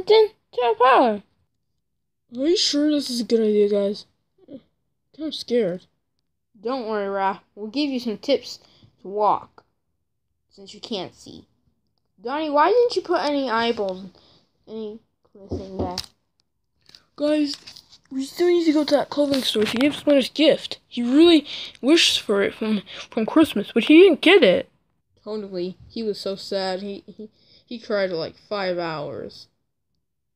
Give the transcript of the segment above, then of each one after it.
dun, power. Are you sure this is a good idea, guys? I'm kind of scared. Don't worry, Raph. We'll give you some tips to walk, since you can't see. Donnie, why didn't you put any eyeballs, any thing there? Guys, we still need to go to that clothing store to give Splinter's gift. He really wished for it from from Christmas, but he didn't get it. Totally. He was so sad. He he, he cried for like five hours.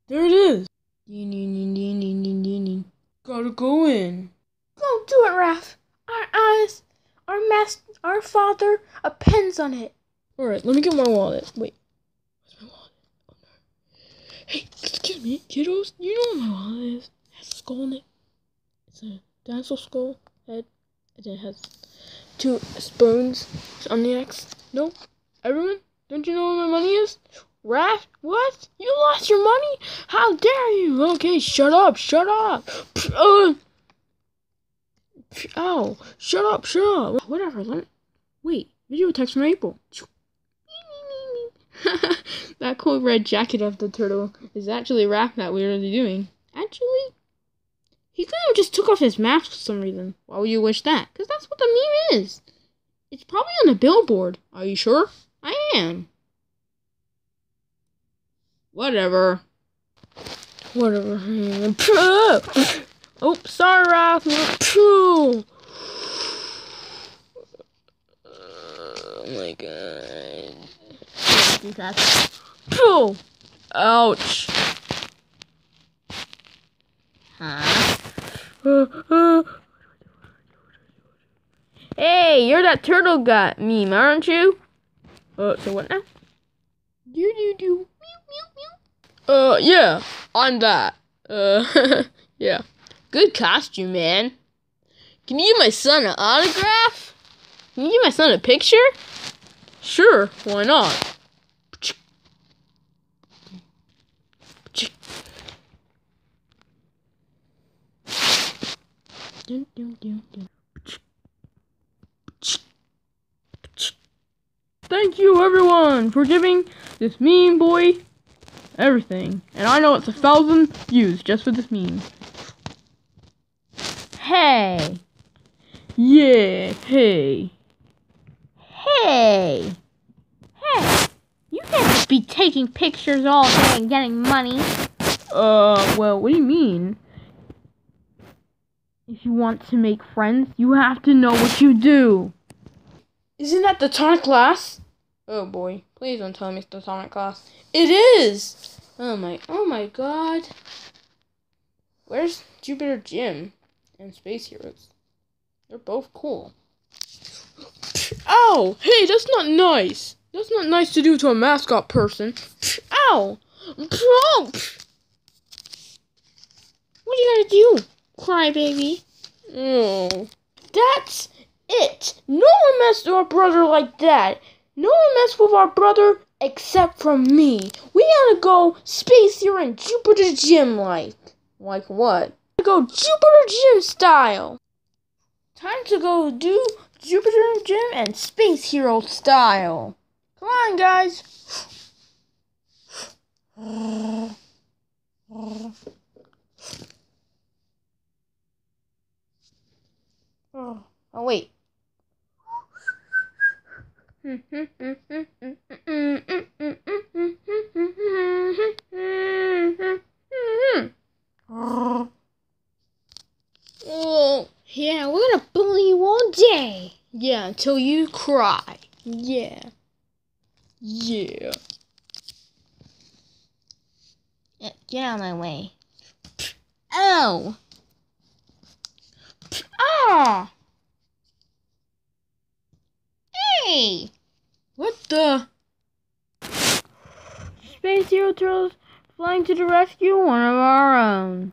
There it is. Ding, ding, ding, ding, ding, ding, ding, ding. Gotta go in. Go do it, Raph. Our eyes, our master, our father, depends on it. Alright, let me get my wallet. Wait. Where's my wallet? Oh no. Hey, excuse me, kiddos. You know what my wallet is? It has a skull in it. It's a dinosaur skull head. And it has two spoons on the X. No? Everyone? Don't you know where my money is? Raph? What? You lost your money? How dare you? Okay, shut up, shut up. Uh, ow, shut up, shut up. Whatever, let me... Wait, video text from April. that cool red jacket of the turtle is actually Raph that we're really doing. Actually, he kind of just took off his mask for some reason. Why would you wish that? Because that's what the meme is. It's probably on a billboard. Are you sure? I am. Whatever. Whatever. Oh, sorry, Raph. Oh my god. Ouch. Huh? hey, you're that turtle guy meme, aren't you? Uh, so what now? Do do do. Uh, yeah, I'm that. Uh, yeah. Good costume, man. Can you give my son an autograph? Can you give my son a picture? Sure, why not? Thank you, everyone, for giving this meme boy everything. And I know it's a thousand views just for this meme. Hey. Yeah, hey. Hey. Hey. You can't just be taking pictures all day and getting money. Uh, well, what do you mean? If you want to make friends, you have to know what you do. Isn't that the tonic class? Oh boy, please don't tell me it's the Sonic class. It is! Oh my, oh my god. Where's Jupiter Jim and Space Heroes? They're both cool. Ow! Hey, that's not nice! That's not nice to do to a mascot person. Ow! What are you gonna do, crybaby? Oh. That's it. No one messed with our brother like that. No one mess with our brother except for me. We gotta go space here in Jupiter Jim like. Like what? Go Jupiter Jim style. Time to go do Jupiter Jim and Space Hero style. Come on, guys. Oh wait. Oh, yeah, we're gonna bully you all day. Yeah, until you cry. Yeah. Yeah. Get out of my way. Oh. Ah! Hey! What the? Space Hero Turtles flying to the rescue, one of our own.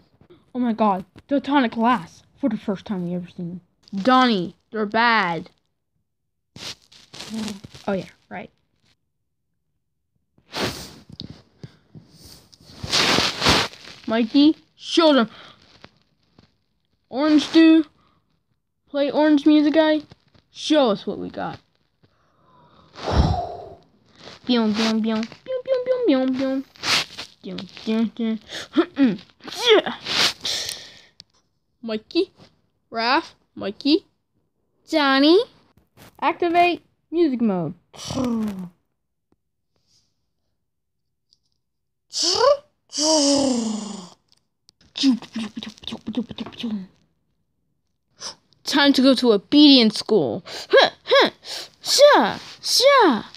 Oh my god, the tonic glass for the first time we ever seen. Donnie, they're bad. Oh yeah, right. Mikey, show them. Orange do. Play orange music guy. Show us what we got. Bium, bium, bium. Bium, bium, bium, bium, bium. Bium, bium, bium. yeah. Mikey, Raph, Mikey, Johnny. Activate music mode. Time to go to obedience school. Huh huh. Sha, sha.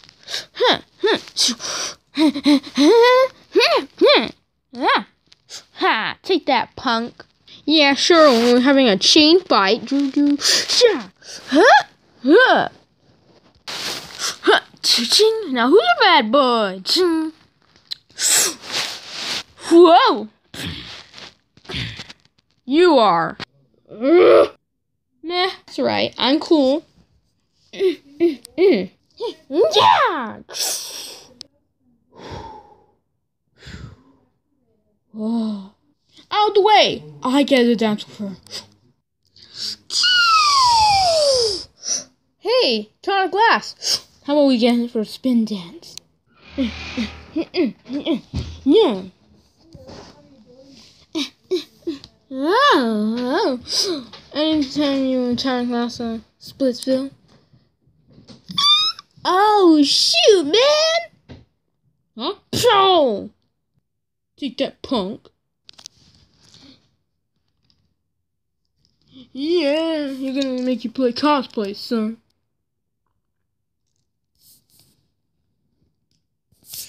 Ha, take that, punk. Yeah, sure, we're having a chain fight. Doo huh, huh. Huh. Now who's a bad boy? Whoa! You are. Nah, that's right. I'm cool. Mm, mm, mm. Yeah! Out of the way! I get the dance with her. Hey, Tonic Glass. How about we get in for a spin dance? Yeah. Oh. Anytime you Tonic Glass on Splitsville. Oh, shoot, man! Huh? Pow! Take that, punk. Yeah, you're gonna make you play cosplay, son.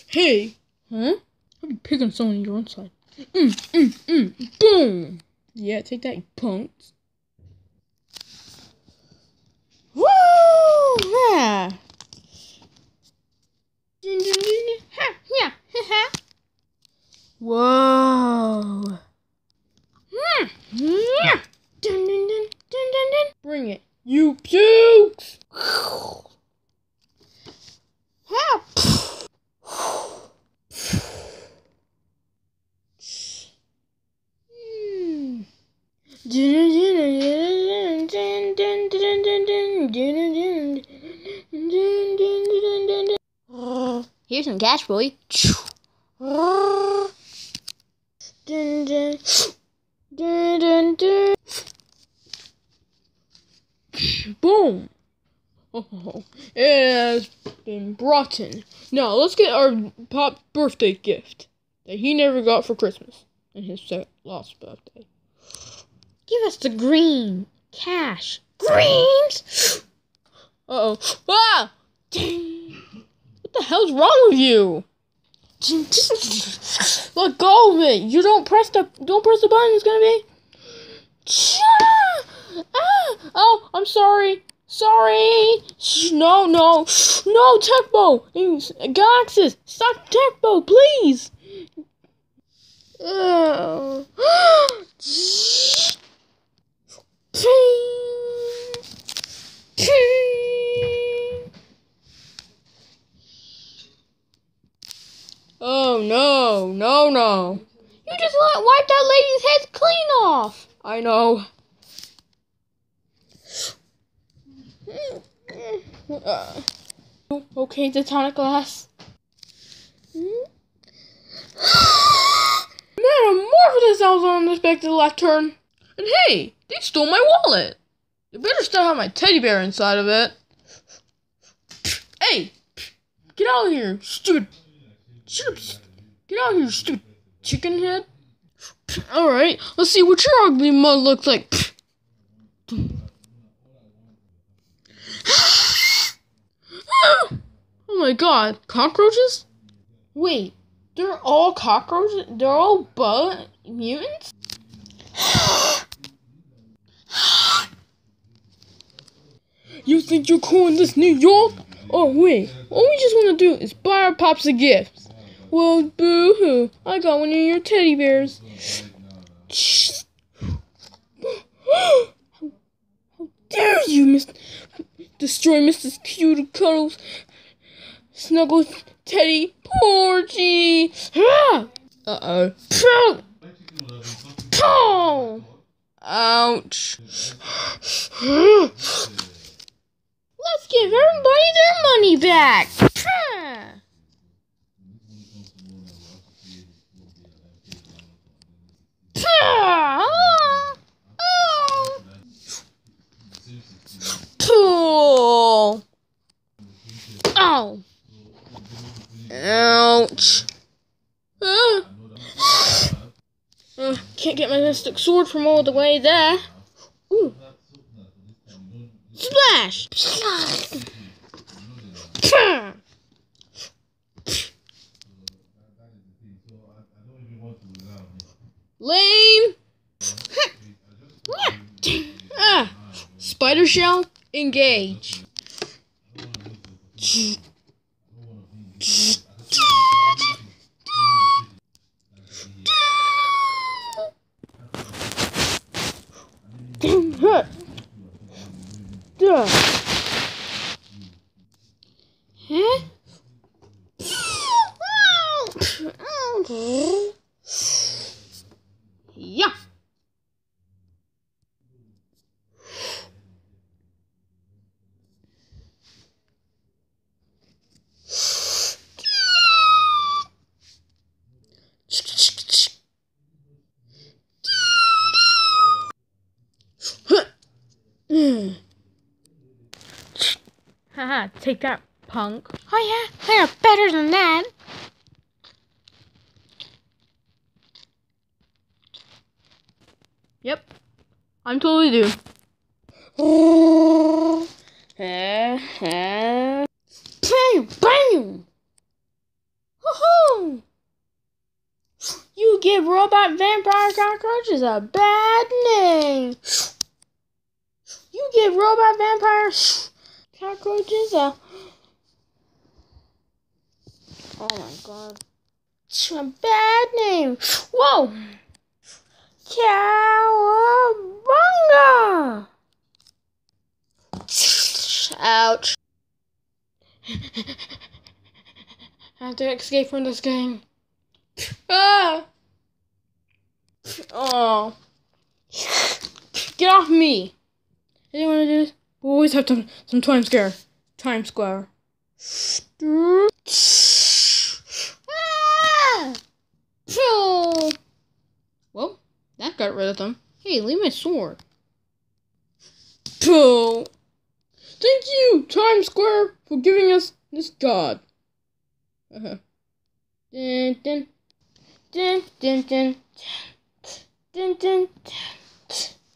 Hey! Huh? I'll be picking someone on your own side. Mm, mm, mm. Boom! Yeah, take that, you punks. Woo! Yeah! yeah. Whoa. Here's some cash, boy. Dun, dun, dun, dun, dun. Boom! Oh, it has been brought in. Now let's get our pop birthday gift that he never got for Christmas and his last birthday. Give us the green cash. Greens. Uh oh. Ah! Dang. What the hell's wrong with you? Let go of it. You don't press the don't press the button. It's gonna be. Ah! Oh, I'm sorry. Sorry. No, no, no, Techbo. Galaxis, stop Techbo, please. Oh. Oh no, no, no. You just wiped that lady's head clean off. I know. Uh, okay, the tonic glass. Metamorphosis sounds on unexpected left turn. And hey, they stole my wallet. They better still have my teddy bear inside of it. Hey, get out of here, stupid. Shut up. Get out of here, stupid chicken head. Alright, let's see what your ugly mug looks like. oh my god, cockroaches? Wait, they're all cockroaches? They're all bug mutants? you think you're cool in this New York? Oh wait, all we just want to do is buy our pops a gift. Well, boo hoo, I got one of your teddy bears. How dare you, Miss destroy Mrs. Cute Cuddles, Snuggles, Teddy, Porgy. Ah! Uh oh. Pow! Pow! Ouch. Let's give everybody their money back. Ow. Ouch. Ah. Oh, can't get my mystic sword from all the way there. Ooh. Splash! Lame! ah. Spider shell, engage. Take that, punk. Oh yeah, they're better than that. Yep. I'm totally due. Bam! Bam! Woohoo! You give robot vampire cockroaches a bad name. You give robot vampire cockroaches a. Oh my god. A bad name. Whoa! Cowabunga! Ouch. I have to escape from this game. Ah! Oh. Get off me! Anyone want to do this? We always have to, some time scare. Time square. Well, that got rid of them. Hey, leave my sword. Thank you, Time Square, for giving us this god. Uh-huh. Dun, dun, dun, dun, dun, dun, dun, dun,